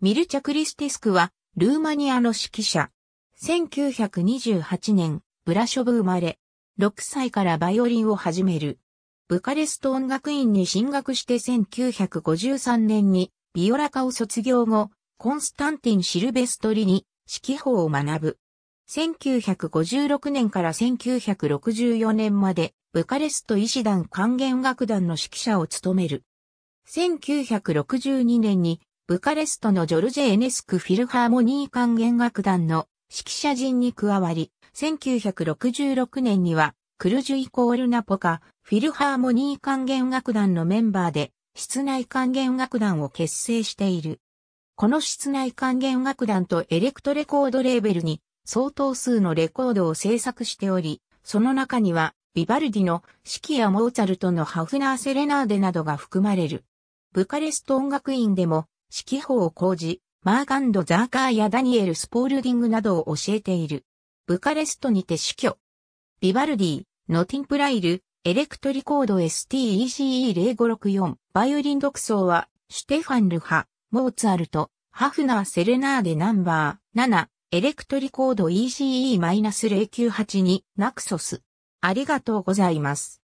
ミルチャ・クリスティスクは、ルーマニアの指揮者。1928年、ブラショブ生まれ。6歳からバイオリンを始める。ブカレスト音楽院に進学して1953年にビオラ科を卒業後、コンスタンティン・シルベストリに指揮法を学ぶ。1956年から1964年までブカレスト医師団管弦楽団の指揮者を務める。1962年にブカレストのジョルジェ・エネスクフィルハーモニー管弦楽団の指揮者陣に加わり、1966年にはクルジュイコールナポカ、フィルハーモニー管弦楽団のメンバーで室内管弦楽団を結成している。この室内管弦楽団とエレクトレコードレーベルに相当数のレコードを制作しており、その中にはビバルディの四季やモーツァルトのハフナーセレナーデなどが含まれる。ブカレスト音楽院でも指揮法を講じ、マーガンド・ザーカーやダニエル・スポールディングなどを教えている。ブカレストにて死去。ビバルディ、ノティンプライル、エレクトリコード STECE0564、バイオリン独奏は、シュテファン・ルハ、モーツァルト、ハフナー・セレナーデナンバー7、エレクトリコード ECE-0982、ナクソス。ありがとうございます。